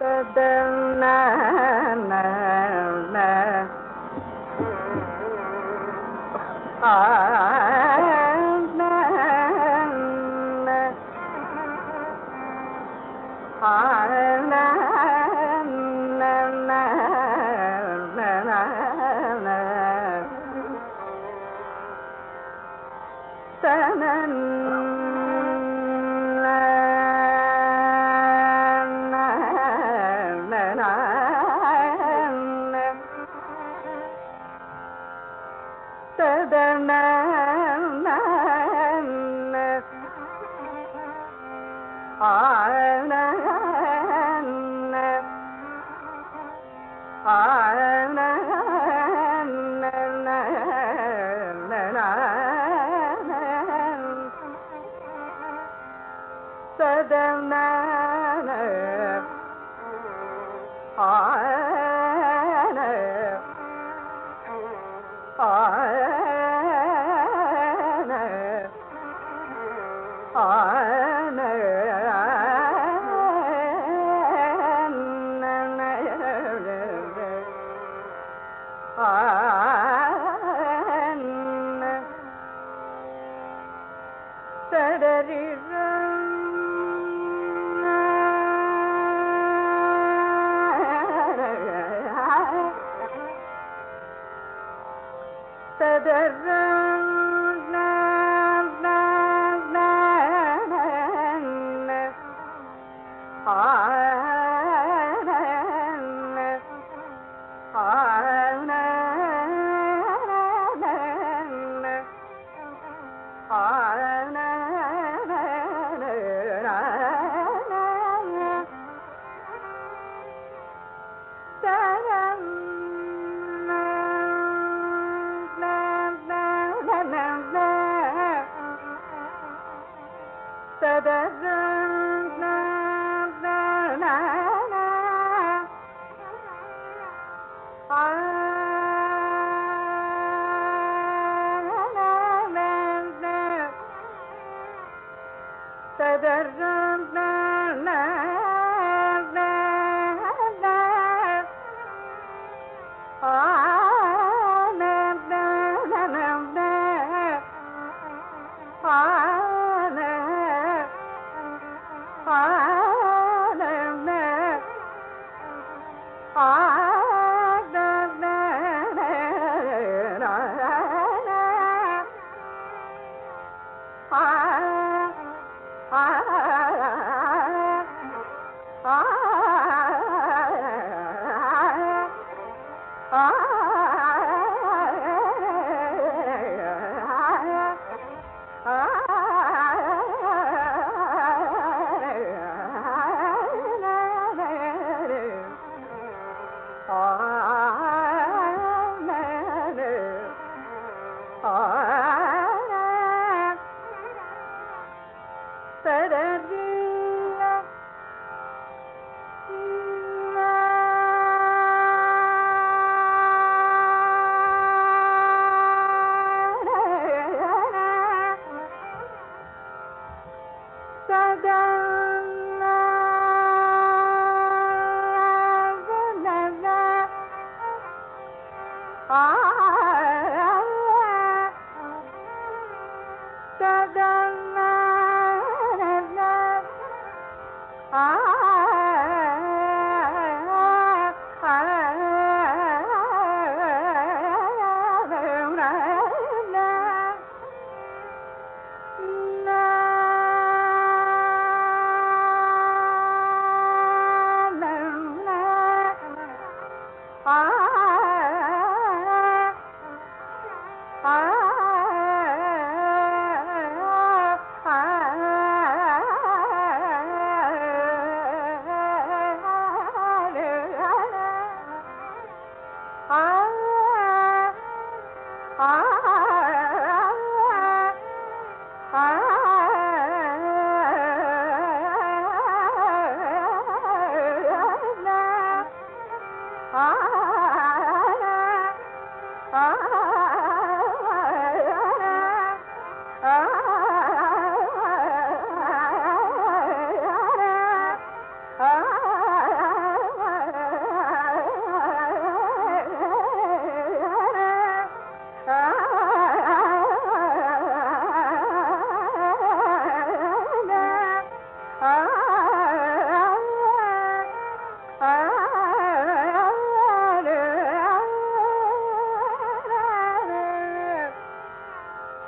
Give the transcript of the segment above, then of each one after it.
Ah ಸದರ சரது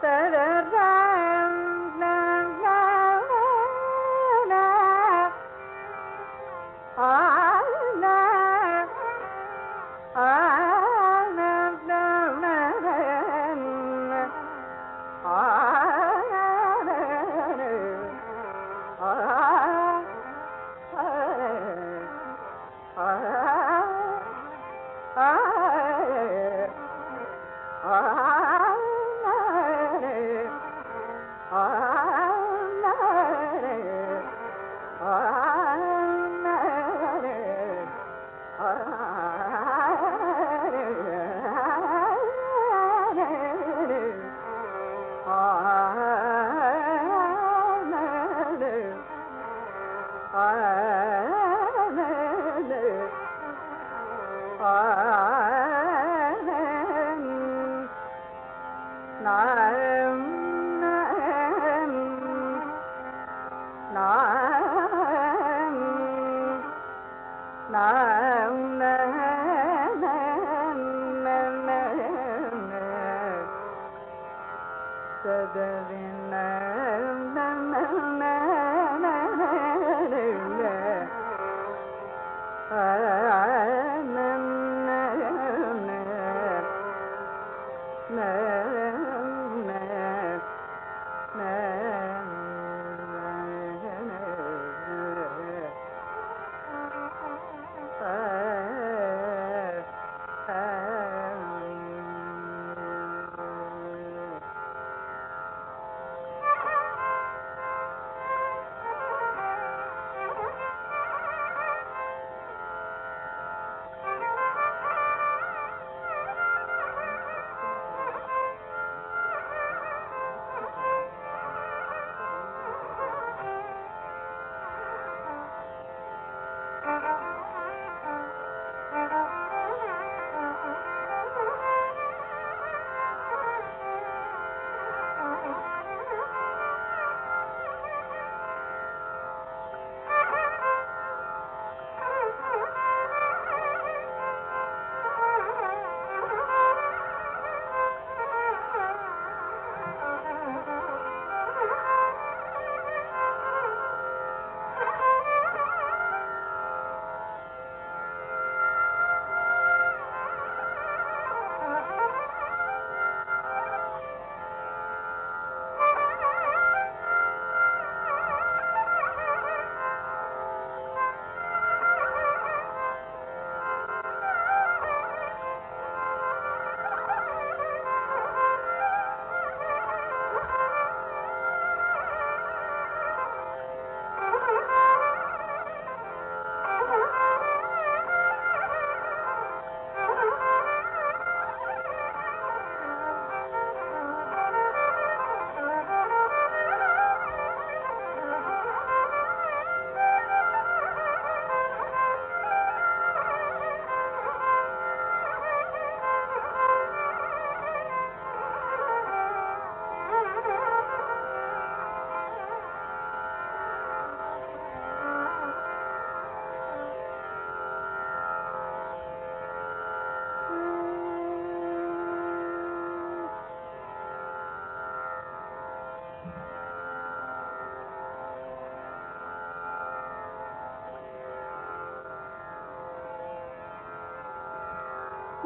ta da ra man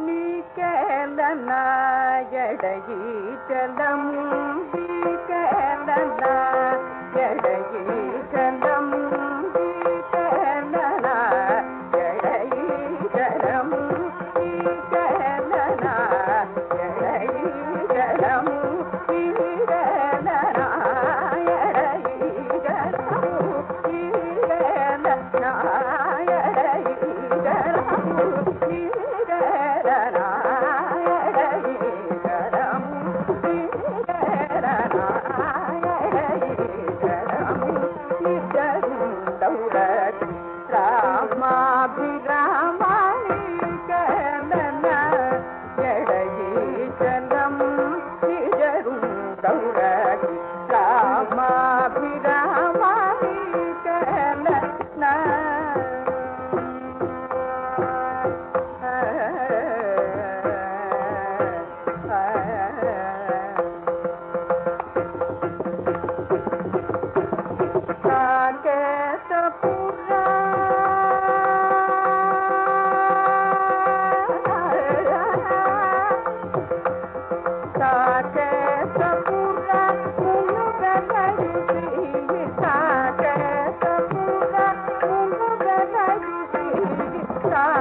ఎడగీచలము కేళన ఎడగీచలము కేళన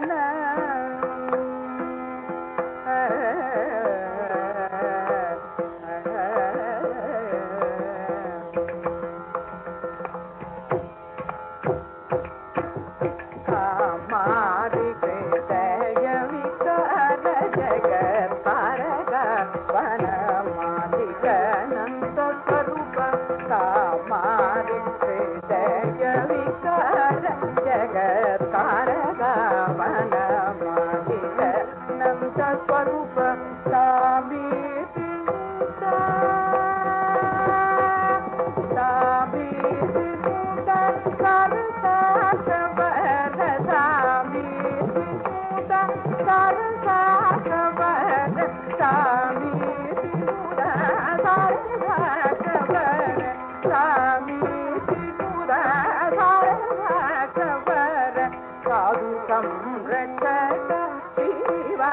வந்து சம்ரத சிவா.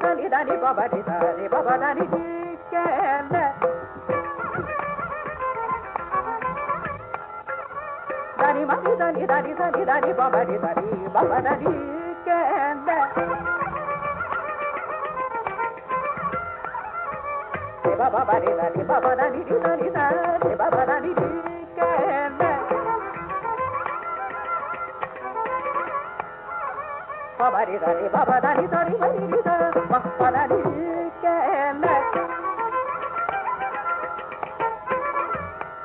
దని దని బబని దని బబదని కేంద దని మని దని దని దని దని బబని దని బబని కేంద బబని దని బబని దని దని బబని పబరి దని పబదని దరి మరి పబరి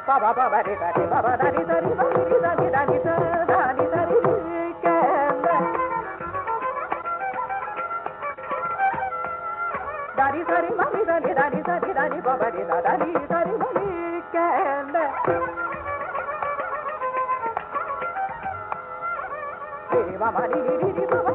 పబ పబరి దని పబదని దరి మరి దని దని దని దరి దరి దరి మరి దని దని దరి దని పబరి దని దరి మరి కేంద్ర మమ రి రి రి మమ